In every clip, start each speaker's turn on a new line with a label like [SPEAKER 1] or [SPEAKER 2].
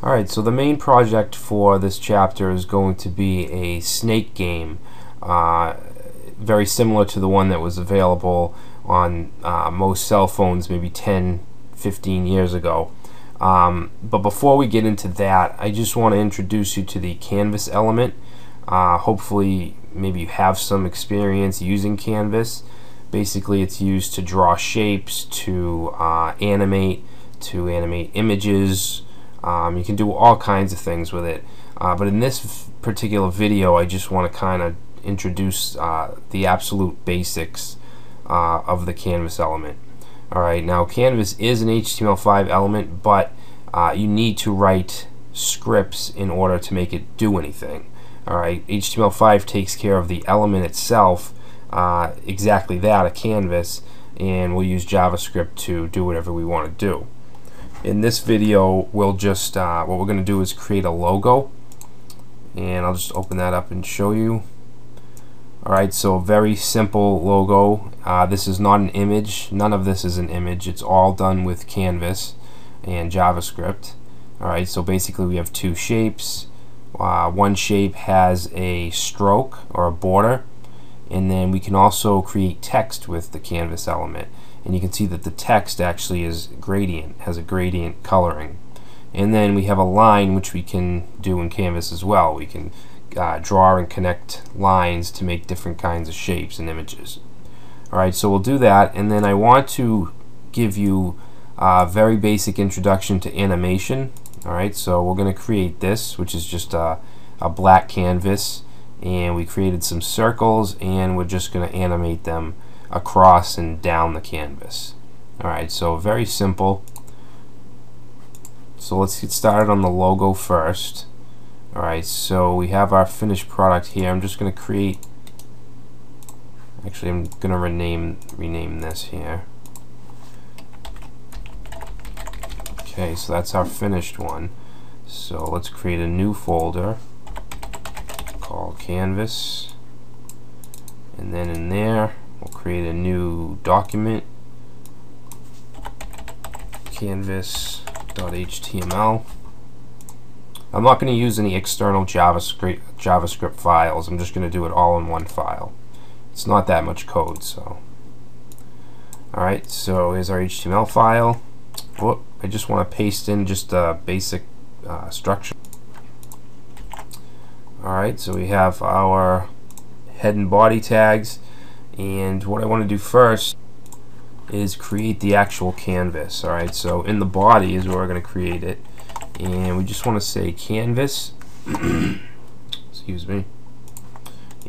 [SPEAKER 1] Alright, so the main project for this chapter is going to be a snake game, uh, very similar to the one that was available on uh, most cell phones maybe 10, 15 years ago. Um, but before we get into that, I just want to introduce you to the canvas element. Uh, hopefully, maybe you have some experience using canvas. Basically, it's used to draw shapes, to uh, animate, to animate images. Um, you can do all kinds of things with it. Uh, but in this particular video, I just want to kind of introduce uh, the absolute basics uh, of the canvas element. Alright, now Canvas is an HTML5 element, but uh, you need to write scripts in order to make it do anything. Alright, HTML5 takes care of the element itself, uh, exactly that, a canvas, and we'll use JavaScript to do whatever we want to do. In this video, we'll just, uh, what we're going to do is create a logo, and I'll just open that up and show you. Alright, so very simple logo. Uh, this is not an image. None of this is an image. It's all done with Canvas and JavaScript. Alright, so basically we have two shapes. Uh, one shape has a stroke or a border and then we can also create text with the canvas element and you can see that the text actually is gradient, has a gradient coloring. And then we have a line which we can do in canvas as well. We can uh, draw and connect lines to make different kinds of shapes and images. Alright, so we'll do that, and then I want to give you a very basic introduction to animation. Alright, so we're going to create this, which is just a, a black canvas, and we created some circles, and we're just going to animate them across and down the canvas. Alright, so very simple. So let's get started on the logo first. Alright, so we have our finished product here. I'm just going to create, actually I'm going to rename, rename this here. Okay, so that's our finished one. So let's create a new folder called Canvas. And then in there, create a new document, canvas.html. I'm not going to use any external JavaScript, JavaScript files. I'm just going to do it all in one file. It's not that much code, so. Alright, so here's our HTML file. Whoop, I just want to paste in just a basic uh, structure. Alright, so we have our head and body tags. And what I want to do first is create the actual canvas. Alright, so in the body is where we're going to create it. And we just want to say canvas. Excuse me.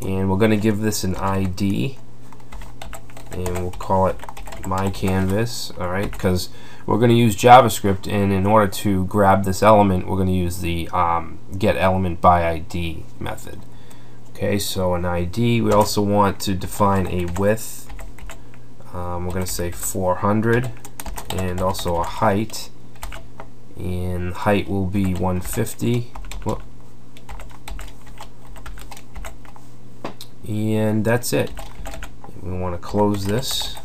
[SPEAKER 1] And we're going to give this an ID and we'll call it my canvas alright? Because we're going to use JavaScript and in order to grab this element we're going to use the um, get element by ID method okay so an ID we also want to define a width. Um, we're going to say 400 and also a height. And height will be 150 Whoop. and that's it. We want to close this.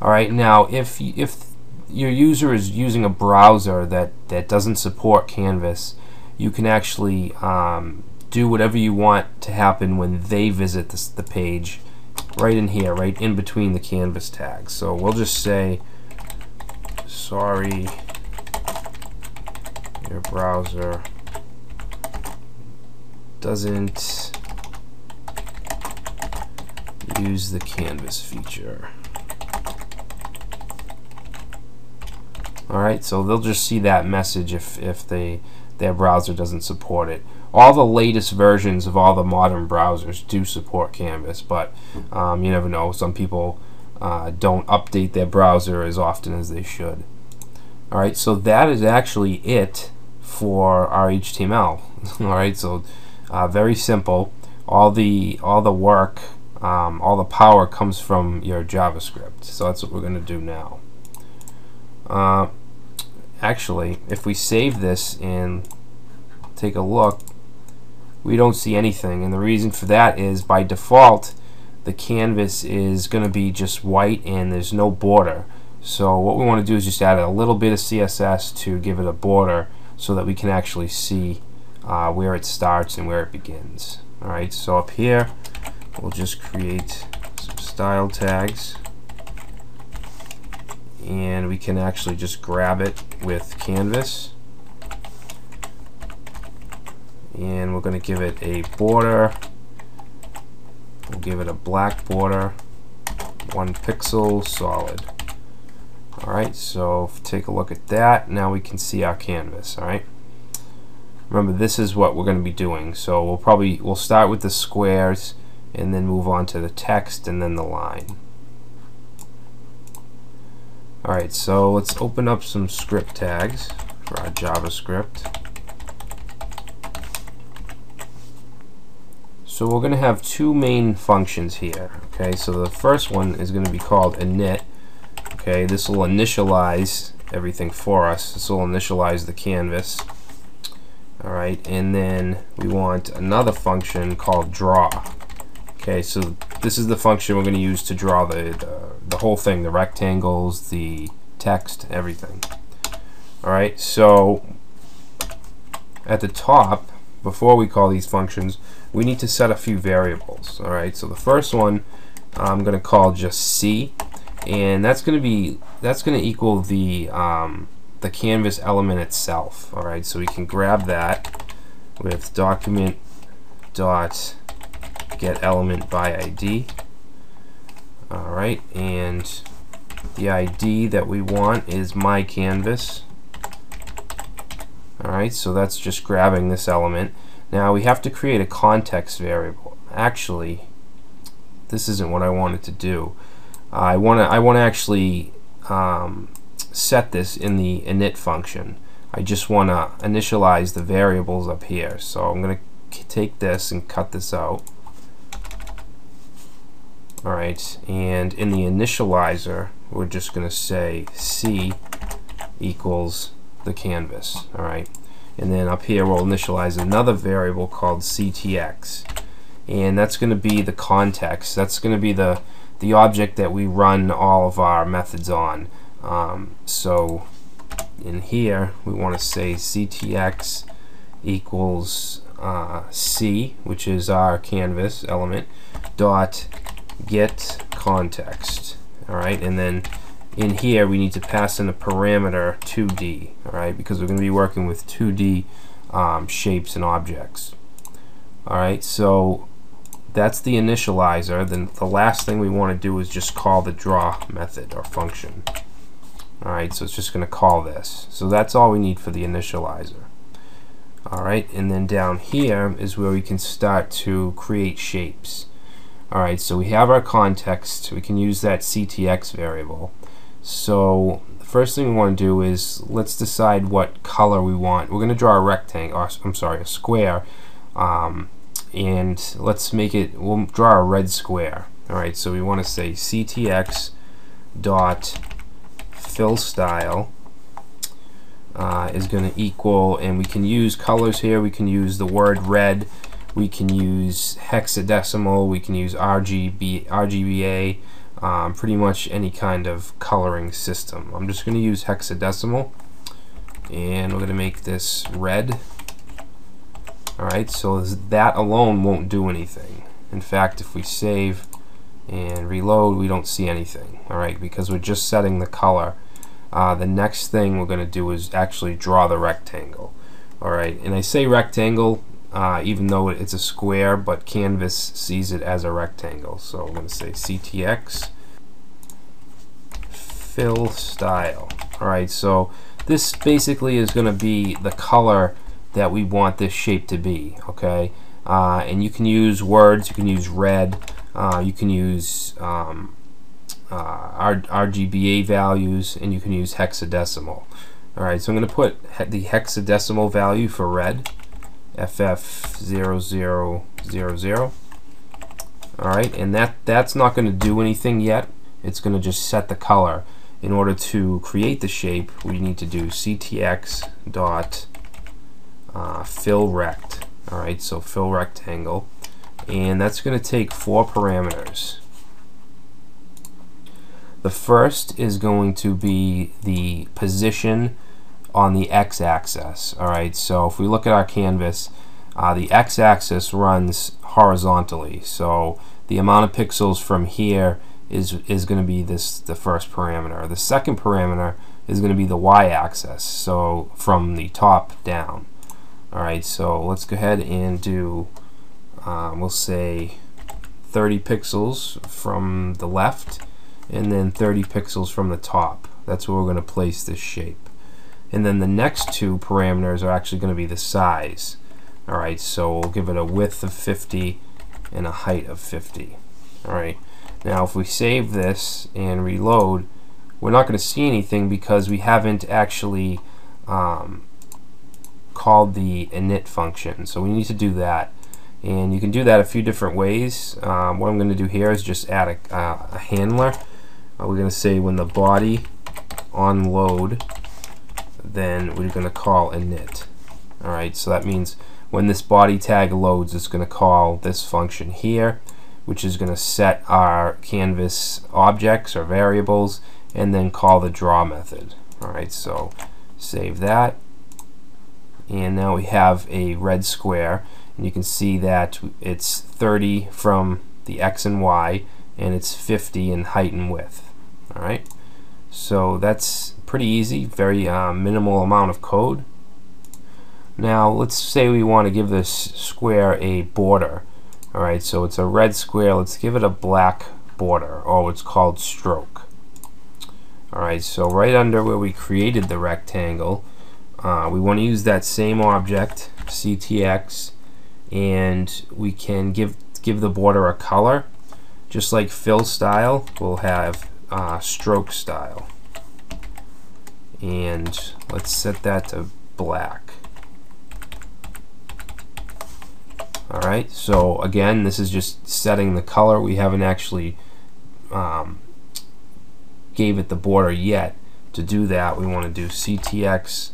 [SPEAKER 1] Alright now if if your user is using a browser that that doesn't support canvas you can actually um, do whatever you want to happen when they visit this, the page right in here right in between the canvas tags so we'll just say sorry your browser doesn't use the canvas feature. Alright, so they'll just see that message if, if they their browser doesn't support it. All the latest versions of all the modern browsers do support Canvas, but um, you never know. Some people uh, don't update their browser as often as they should. Alright, so that is actually it for our HTML. all right, so uh, very simple. All the all the work, um, all the power comes from your JavaScript. So that's what we're going to do now. Uh, actually, if we save this and take a look, we don't see anything, and the reason for that is by default the canvas is going to be just white and there's no border. So what we want to do is just add a little bit of CSS to give it a border so that we can actually see uh, where it starts and where it begins. Alright, so up here we'll just create some style tags and we can actually just grab it with canvas and we're going to give it a border. We'll give it a black border. One pixel solid. Alright so take a look at that now we can see our canvas alright? Remember this is what we're going to be doing. So we'll probably we'll start with the squares and then move on to the text and then the line. Alright so let's open up some script tags for our JavaScript So we're going to have two main functions here. Okay, so the first one is going to be called init. Okay, this will initialize everything for us. This will initialize the canvas. Alright, and then we want another function called draw. Okay, so this is the function we're going to use to draw the, the, the whole thing, the rectangles, the text, everything. Alright, so at the top, before we call these functions, we need to set a few variables. All right, so the first one I'm going to call just C, and that's going to be that's going to equal the um, the canvas element itself. All right, so we can grab that with document dot get element by ID. All right, and the ID that we want is my canvas. Alright, so that's just grabbing this element. Now we have to create a context variable. Actually, this isn't what I wanted to do. I want to I want to actually um, set this in the init function. I just want to initialize the variables up here. So I'm going to take this and cut this out. Alright, and in the initializer, we're just going to say C equals the canvas. All right, and then up here we'll initialize another variable called ctx, and that's going to be the context. That's going to be the the object that we run all of our methods on. Um, so in here we want to say ctx equals uh, c, which is our canvas element, dot get context. All right, and then in here we need to pass in a parameter 2D, alright, because we're going to be working with 2D um, shapes and objects. Alright, so that's the initializer. Then the last thing we want to do is just call the draw method or function. Alright, so it's just going to call this. So that's all we need for the initializer. Alright, and then down here is where we can start to create shapes. Alright, so we have our context. We can use that CTX variable. So the first thing we want to do is let's decide what color we want. We're going to draw a rectangle, or, I'm sorry, a square, um, and let's make it, we'll draw a red square. Alright, so we want to say ctx dot fill style uh, is going to equal, and we can use colors here, we can use the word red, we can use hexadecimal, we can use RGB, RGBA, um, pretty much any kind of coloring system. I'm just going to use hexadecimal and we're going to make this red. Alright, so that alone won't do anything. In fact, if we save and reload, we don't see anything. Alright, because we're just setting the color. Uh, the next thing we're going to do is actually draw the rectangle. Alright, and I say rectangle uh, even though it's a square, but Canvas sees it as a rectangle. So I'm going to say CTX fill style. Alright, so this basically is going to be the color that we want this shape to be. Okay, uh, and you can use words, you can use red, uh, you can use um, uh, RGBA values, and you can use hexadecimal. Alright, so I'm going to put the hexadecimal value for red FF0000. Alright, and that, that's not going to do anything yet. It's going to just set the color. In order to create the shape, we need to do ctx dot uh, fill rect. Alright, so fill rectangle. And that's going to take four parameters. The first is going to be the position on the x-axis. All right, so if we look at our canvas, uh, the x-axis runs horizontally. So the amount of pixels from here is is going to be this the first parameter. The second parameter is going to be the y-axis. So from the top down. All right, so let's go ahead and do. Um, we'll say 30 pixels from the left and then 30 pixels from the top. That's where we're going to place this shape. And then the next two parameters are actually going to be the size. Alright, so we'll give it a width of 50 and a height of 50. Alright, now if we save this and reload, we're not going to see anything because we haven't actually um, called the init function. So we need to do that. And you can do that a few different ways. Um, what I'm going to do here is just add a, uh, a handler. Uh, we're going to say when the body on load then we're going to call init. Alright, so that means when this body tag loads, it's going to call this function here, which is going to set our canvas objects or variables, and then call the draw method. Alright, so save that. And now we have a red square, and you can see that it's 30 from the x and y, and it's 50 in height and width. Alright, so that's pretty easy, very uh, minimal amount of code. Now let's say we want to give this square a border. Alright, so it's a red square, let's give it a black border, or what's called stroke. Alright, so right under where we created the rectangle, uh, we want to use that same object, CTX, and we can give give the border a color. Just like fill style, we'll have uh, stroke style and let's set that to black. Alright, so again, this is just setting the color. We haven't actually um, gave it the border yet. To do that, we want to do CTX